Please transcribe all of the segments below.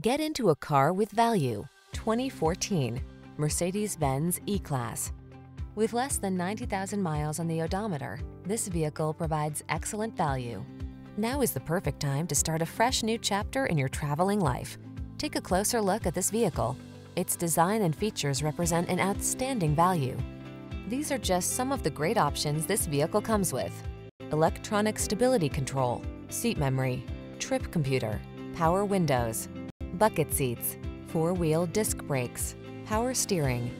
Get into a car with value. 2014 Mercedes-Benz E-Class. With less than 90,000 miles on the odometer, this vehicle provides excellent value. Now is the perfect time to start a fresh new chapter in your traveling life. Take a closer look at this vehicle. Its design and features represent an outstanding value. These are just some of the great options this vehicle comes with. Electronic stability control, seat memory, trip computer, power windows, bucket seats, four-wheel disc brakes, power steering.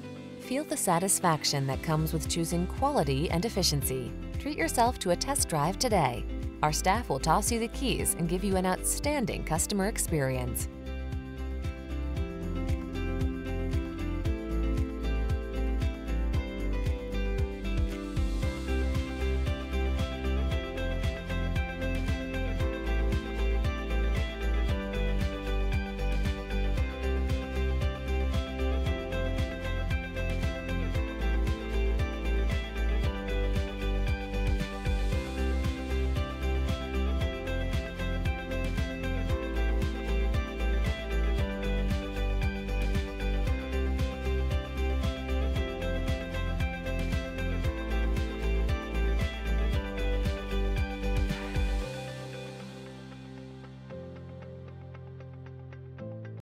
Feel the satisfaction that comes with choosing quality and efficiency. Treat yourself to a test drive today. Our staff will toss you the keys and give you an outstanding customer experience.